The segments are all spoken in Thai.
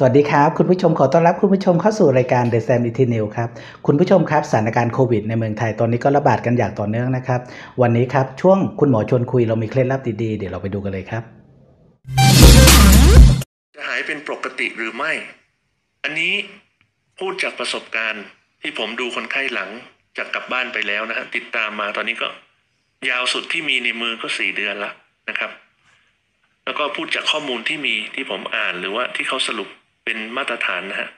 สวัสดีครับ คุณผู้ชมขอต้อนรับคุณผู้ชมเข้าสู่รายการ The Sam e t i n e w ครับคุณผู้ชมครับสถานการณ์โควิดในเมืองไทยตอนนี้ก็ระบาดกันอย่างต่อเนื่องนะครับ วันนี้ครับช่วงคุณหมอชวนคุยเรามีเคล็ดลับดีๆ เดี๋ยวเราไปดูกันเลยครับ จะหายเป็นปกติหรือไม่ อันนี้พูดจากประสบการณ์ที่ผมดูคนไข้หลังจากกลับบ้านไปแล้วนะฮะติดตามมาตอนนี้ก็ ยาวสุดที่มีในมือก็สี่เดือนละนะครับ แล้วก็พูดจากข้อมูลที่มีที่ผมอ่านหรือว่าที่เขาสรุป เป็นมาตรฐานนะฮะ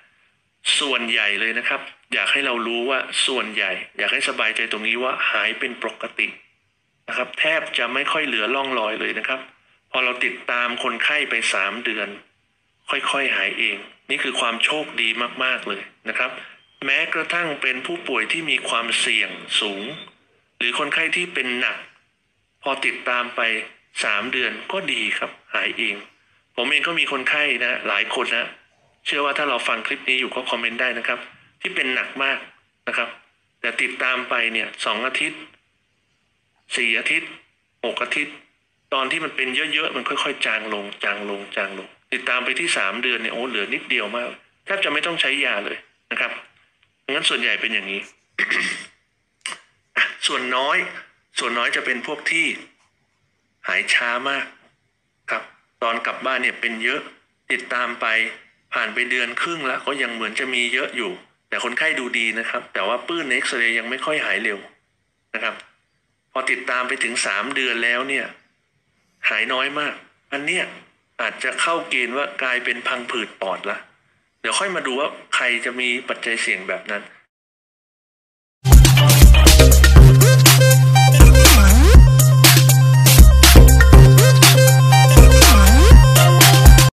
ส่วนใหญ่เลยนะครับ อยากให้เรารู้ว่าส่วนใหญ่ อยากให้สบายใจตรงนี้ว่าหายเป็นปกตินะครับ แทบจะไม่ค่อยเหลือร่องรอยเลยนะครับ พอเราติดตามคนไข้ไปสามเดือน ค่อยๆหายเอง นี่คือความโชคดีมากๆเลยนะครับ แม้กระทั่งเป็นผู้ป่วยที่มีความเสี่ยงสูง หรือคนไข้ที่เป็นหนัก พอติดตามไปสามเดือนก็ดีครับ หายเอง ผมเองก็มีคนไข้นะหลายคนนะ เชื่อว่าถ้าเราฟังคลิปนี้อยู่ก็คอมเมนต์ได้นะครับ ที่เป็นหนักมากนะครับ แต่ติดตามไปเนี่ยสองอาทิตย์สี่อาทิตย์หกอาทิตย์ ตอนที่มันเป็นเยอะๆมันค่อยๆ จางลง จางลงจางลง ติดตามไปที่สามเดือนเนี่ยโอ้เหลือนิดเดียวมากแทบจะไม่ต้องใช้ยาเลยนะครับงั้นส่วนใหญ่เป็นอย่างนี้อะส่วนน้อย ส่วนน้อยจะเป็นพวกที่หายช้ามากครับ ตอนกลับบ้านเนี่ยเป็นเยอะติดตามไป ผ่านไปเดือนครึ่งแล้วก็ยังเหมือนจะมีเยอะอยู่ แต่คนไข้ดูดีนะครับ แต่ว่าปื้นเอ็กซเรย์ยังไม่ค่อยหายเร็วนะครับ พอติดตามไปถึงสามเดือนแล้วเนี่ย หายน้อยมาก อันเนี้ยอาจจะเข้าเกณฑ์ว่ากลายเป็นพังผืดปอดละเดี๋ยวค่อยมาดูว่าใครจะมีปัจจัยเสี่ยงแบบนั้น